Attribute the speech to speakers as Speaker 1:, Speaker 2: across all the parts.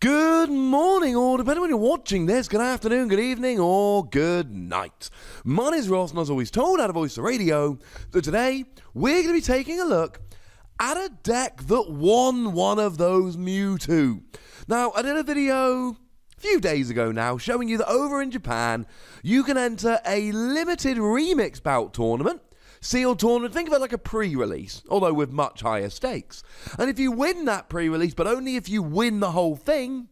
Speaker 1: Good morning, or depending on when you're watching this, good afternoon, good evening, or good night. My name is Ross, and as always told out of Voice the Radio, that today we're going to be taking a look at a deck that won one of those Mewtwo. Now, I did a video a few days ago now showing you that over in Japan, you can enter a limited remix bout tournament sealed tournament. Think of it like a pre release, although with much higher stakes. And if you win that pre release, but only if you win the whole thing,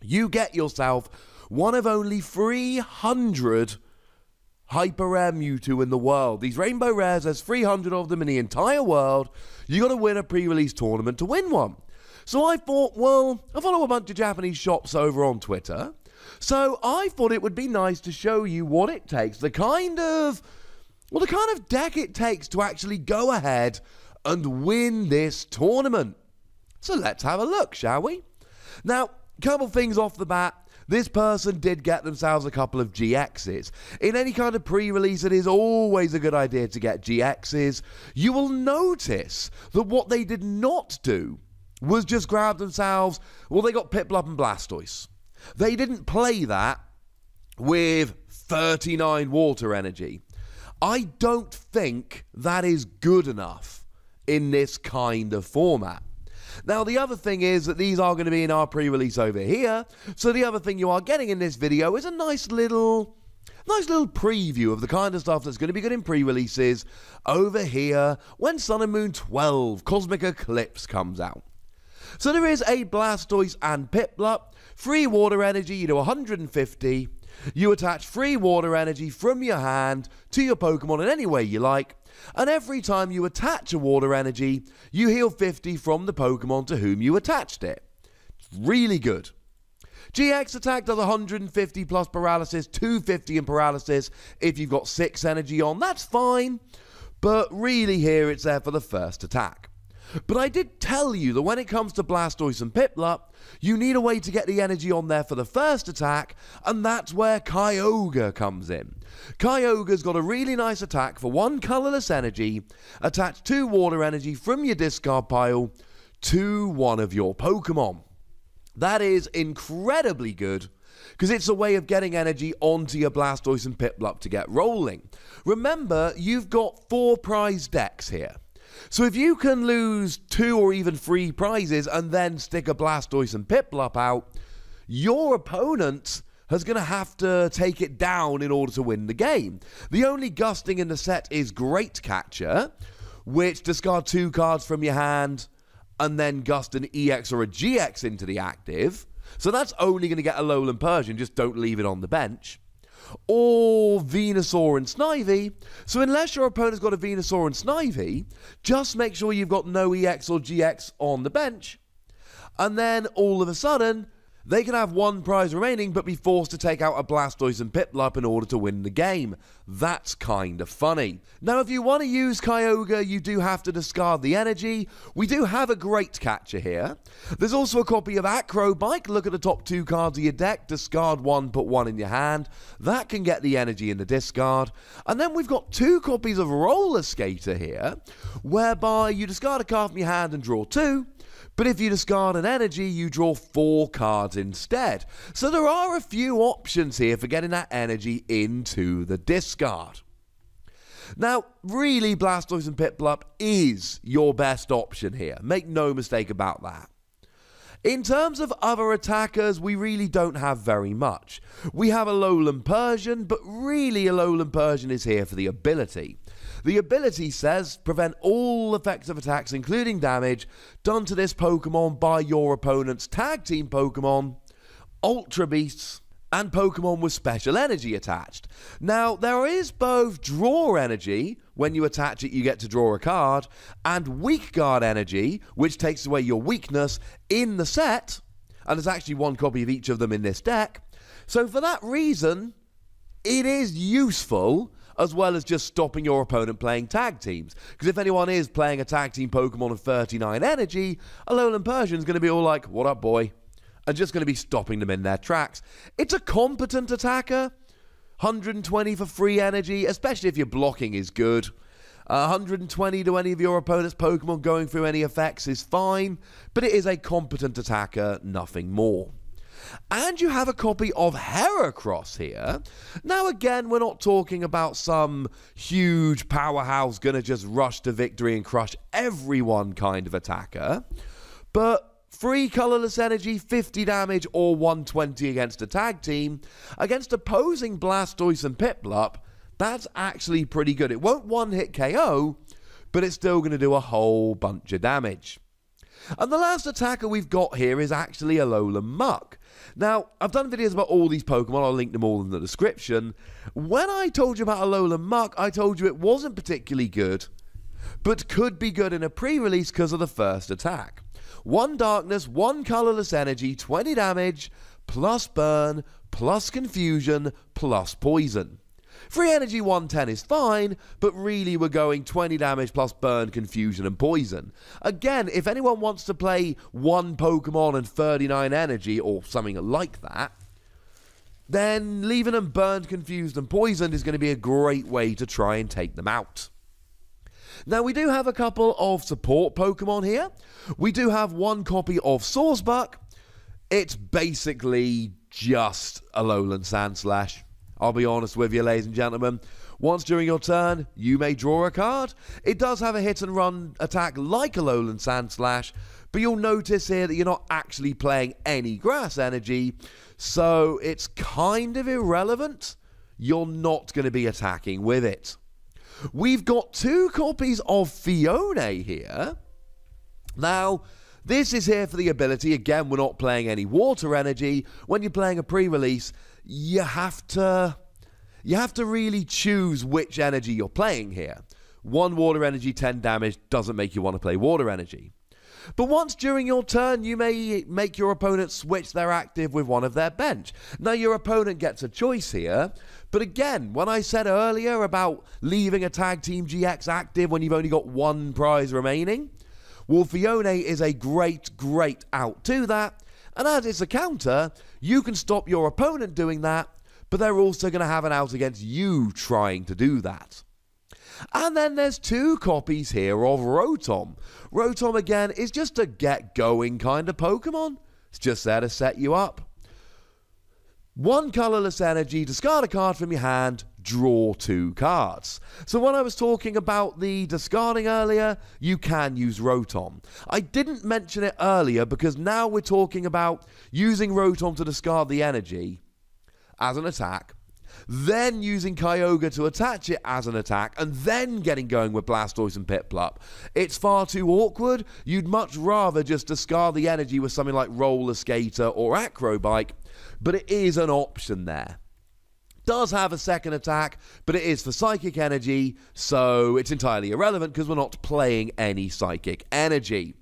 Speaker 1: you get yourself one of only 300 hyper rare Mewtwo in the world. These rainbow rares, there's 300 of them in the entire world. You got to win a pre release tournament to win one. So I thought, well, I follow a bunch of Japanese shops over on Twitter. So I thought it would be nice to show you what it takes, the kind of well, the kind of deck it takes to actually go ahead and win this tournament. So let's have a look, shall we? Now, couple things off the bat. This person did get themselves a couple of GXs. In any kind of pre release, it is always a good idea to get GXs. You will notice that what they did not do was just grab themselves, well, they got Piplup and Blastoise. They didn't play that with 39 water energy. I don't think that is good enough in this kind of format. Now, the other thing is that these are going to be in our pre release over here. So, the other thing you are getting in this video is a nice little. Nice little preview of the kind of stuff that's going to be good in pre releases over here when Sun and Moon 12 Cosmic Eclipse comes out. So there is a Blastoise and Piplup, free water energy, you do 150, you attach free water energy from your hand to your Pokemon in any way you like, and every time you attach a water energy, you heal 50 from the Pokemon to whom you attached it. really good. GX attack does 150 plus paralysis, 250 in paralysis if you've got 6 energy on, that's fine. But really, here it's there for the first attack. But I did tell you that when it comes to Blastoise and Piplup, you need a way to get the energy on there for the first attack, and that's where Kyogre comes in. Kyogre's got a really nice attack for one colorless energy, attach two water energy from your discard pile to one of your Pokemon. That is incredibly good because it's a way of getting energy onto your Blastoise and Piplup to get rolling. Remember, you've got four prize decks here. So if you can lose two or even three prizes and then stick a Blastoise and Piplup out, your opponent is going to have to take it down in order to win the game. The only gusting in the set is Great Catcher, which discard two cards from your hand and then gust an EX or a GX into the active. So that's only going to get a Alolan Persian, just don't leave it on the bench or Venusaur and Snivy. So unless your opponent's got a Venusaur and Snivy, just make sure you've got no EX or GX on the bench. And then all of a sudden, they can have one prize remaining but be forced to take out a Blastoise and Piplup in order to win the game. That's kind of funny. Now, if you want to use Kyogre, you do have to discard the energy. We do have a great catcher here. There's also a copy of Acrobike. Look at the top two cards of your deck. Discard one, put one in your hand. That can get the energy in the discard. And then we've got two copies of Roller Skater here, whereby you discard a card from your hand and draw two. But if you discard an energy, you draw four cards instead. So there are a few options here for getting that energy into the discard. Now, really, Blastoise and Piplup is your best option here. Make no mistake about that. In terms of other attackers, we really don't have very much. We have a Alolan Persian, but really a Alolan Persian is here for the ability. The ability says prevent all effective attacks, including damage, done to this Pokemon by your opponent's tag team Pokemon, Ultra Beasts, and Pokemon with special energy attached. Now, there is both draw energy, when you attach it, you get to draw a card, and weak guard energy, which takes away your weakness in the set. And there's actually one copy of each of them in this deck. So, for that reason, it is useful as well as just stopping your opponent playing tag teams. Because if anyone is playing a tag team Pokemon of 39 energy, a Alolan Persian's going to be all like, what up, boy? And just going to be stopping them in their tracks. It's a competent attacker. 120 for free energy, especially if your blocking is good. Uh, 120 to any of your opponent's Pokemon going through any effects is fine, but it is a competent attacker, nothing more. And you have a copy of Heracross here. Now, again, we're not talking about some huge powerhouse gonna just rush to victory and crush everyone kind of attacker, but Free colorless energy, 50 damage, or 120 against a tag team. Against opposing Blastoise and Piplup, that's actually pretty good. It won't one hit KO, but it's still going to do a whole bunch of damage. And the last attacker we've got here is actually Alolan Muk. Now, I've done videos about all these Pokemon, I'll link them all in the description. When I told you about Alolan Muk, I told you it wasn't particularly good, but could be good in a pre release because of the first attack. One darkness, one colorless energy, 20 damage, plus burn, plus confusion, plus poison. Free energy 110 is fine, but really we're going 20 damage plus burn, confusion, and poison. Again, if anyone wants to play one Pokemon and 39 energy, or something like that, then leaving them burned, confused, and poisoned is going to be a great way to try and take them out. Now, we do have a couple of support Pokemon here. We do have one copy of Sawsbuck. It's basically just a Alolan Sandslash. I'll be honest with you, ladies and gentlemen. Once during your turn, you may draw a card. It does have a hit and run attack like a Alolan Sandslash, but you'll notice here that you're not actually playing any grass energy, so it's kind of irrelevant. You're not going to be attacking with it. We've got two copies of Phione here. Now, this is here for the ability. Again, we're not playing any water energy. When you're playing a pre-release, you have to you have to really choose which energy you're playing here. One water energy, 10 damage doesn't make you want to play water energy. But once during your turn, you may make your opponent switch their active with one of their bench. Now, your opponent gets a choice here. But again, when I said earlier about leaving a tag team GX active when you've only got one prize remaining, well, Phione is a great, great out to that. And as it's a counter, you can stop your opponent doing that, but they're also going to have an out against you trying to do that. And then there's two copies here of Rotom. Rotom, again, is just a get going kind of Pokemon. It's just there to set you up. One colorless energy, discard a card from your hand, draw two cards. So when I was talking about the discarding earlier, you can use Rotom. I didn't mention it earlier because now we're talking about using Rotom to discard the energy as an attack then using Kyogre to attach it as an attack, and then getting going with Blastoise and Piplup. It's far too awkward. You'd much rather just discard the energy with something like Roller Skater or Acrobike, but it is an option there does have a second attack, but it is for psychic energy, so it's entirely irrelevant because we're not playing any psychic energy.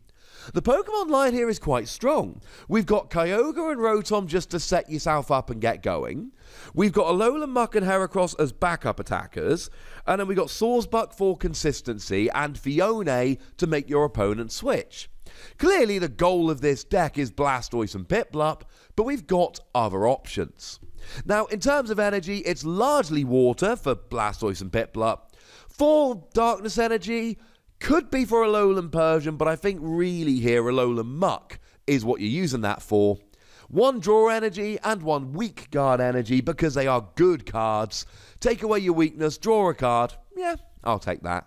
Speaker 1: The Pokemon line here is quite strong. We've got Kyogre and Rotom just to set yourself up and get going. We've got Alolan Muk and Heracross as backup attackers. And then we've got Sawsbuck for consistency and Phione to make your opponent switch. Clearly, the goal of this deck is Blastoise and Piplup, but we've got other options. Now, in terms of energy, it's largely water for Blastoise and Piplup. For darkness energy, could be for Alolan Persian, but I think really here Alolan Muk is what you're using that for. One draw energy and one weak guard energy because they are good cards. Take away your weakness, draw a card. Yeah, I'll take that.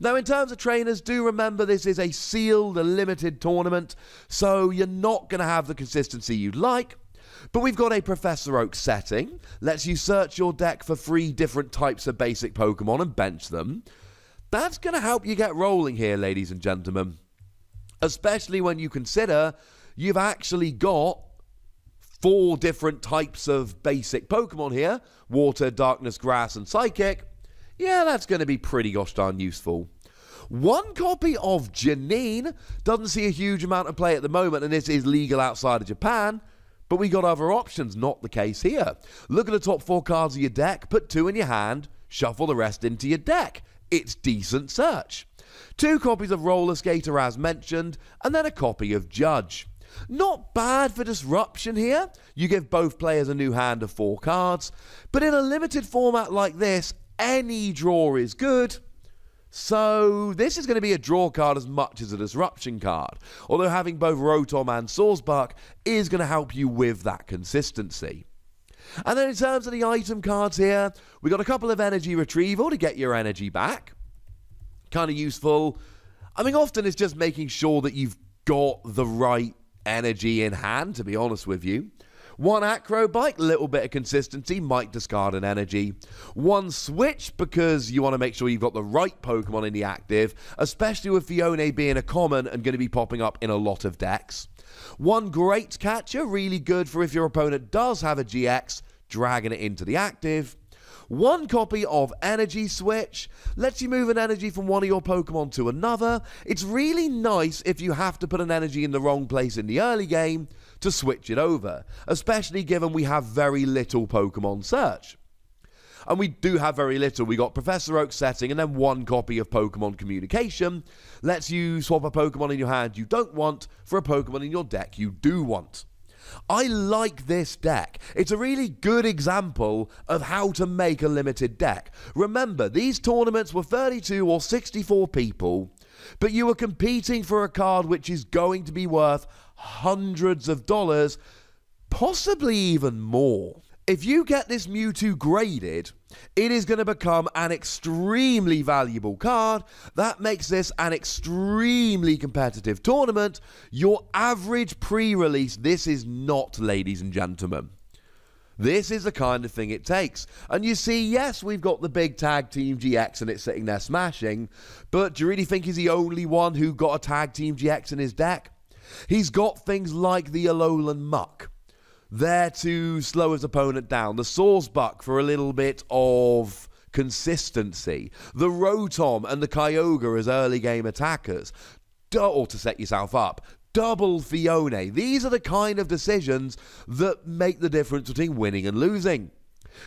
Speaker 1: Now, in terms of trainers, do remember this is a sealed, limited tournament, so you're not going to have the consistency you'd like. But we've got a Professor Oak setting, lets you search your deck for three different types of basic Pokemon and bench them. That's going to help you get rolling here, ladies and gentlemen. Especially when you consider you've actually got four different types of basic Pokemon here water, darkness, grass, and psychic. Yeah, that's going to be pretty gosh darn useful. One copy of Janine doesn't see a huge amount of play at the moment, and this is legal outside of Japan. But we got other options, not the case here. Look at the top four cards of your deck, put two in your hand, shuffle the rest into your deck it's decent search. Two copies of Roller Skater as mentioned, and then a copy of Judge. Not bad for disruption here. You give both players a new hand of four cards, but in a limited format like this, any draw is good. So this is going to be a draw card as much as a disruption card, although having both Rotom and Sawsbuck is going to help you with that consistency. And then in terms of the item cards here, we've got a couple of energy retrieval to get your energy back. Kind of useful. I mean, often it's just making sure that you've got the right energy in hand, to be honest with you. One Acrobike, little bit of consistency, might discard an energy. One Switch, because you want to make sure you've got the right Pokemon in the active, especially with Phione being a common and going to be popping up in a lot of decks. One Great Catcher, really good for if your opponent does have a GX, dragging it into the active. One copy of Energy Switch lets you move an energy from one of your Pokemon to another. It's really nice if you have to put an energy in the wrong place in the early game to switch it over, especially given we have very little Pokemon search. And we do have very little. We got Professor Oak setting and then one copy of Pokemon Communication. Lets you swap a Pokemon in your hand you don't want for a Pokemon in your deck you do want. I like this deck. It's a really good example of how to make a limited deck. Remember, these tournaments were 32 or 64 people, but you were competing for a card which is going to be worth hundreds of dollars, possibly even more. If you get this Mewtwo graded, it is going to become an extremely valuable card. That makes this an extremely competitive tournament. Your average pre release, this is not, ladies and gentlemen. This is the kind of thing it takes. And you see, yes, we've got the big tag team GX and it's sitting there smashing, but do you really think he's the only one who got a tag team GX in his deck? He's got things like the Alolan Muk there to slow his opponent down. The Sawsbuck for a little bit of consistency. The Rotom and the Kyogre as early game attackers. Or to set yourself up. Double Phione. These are the kind of decisions that make the difference between winning and losing.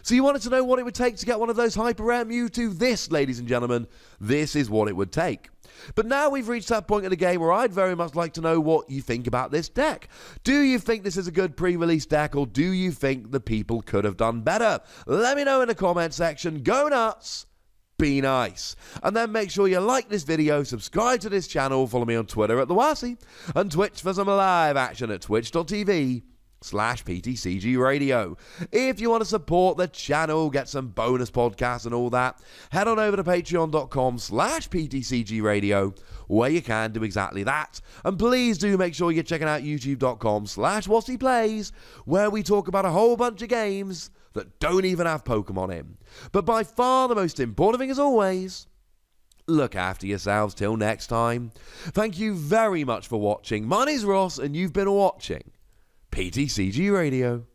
Speaker 1: So you wanted to know what it would take to get one of those hyper rare Mewtwo? This, ladies and gentlemen, this is what it would take. But now we've reached that point in the game where I'd very much like to know what you think about this deck. Do you think this is a good pre release deck, or do you think the people could have done better? Let me know in the comment section. Go nuts! Be nice. And then make sure you like this video, subscribe to this channel, follow me on Twitter at the Wossy, and Twitch for some live action at twitch.tv slash PTCG Radio. If you want to support the channel, get some bonus podcasts and all that, head on over to patreon.com slash PTCG Radio where you can do exactly that. And please do make sure you're checking out youtube.com slash Plays where we talk about a whole bunch of games that don't even have Pokemon in. But by far the most important thing as always, look after yourselves till next time. Thank you very much for watching. My name's Ross and you've been watching PTCG Radio.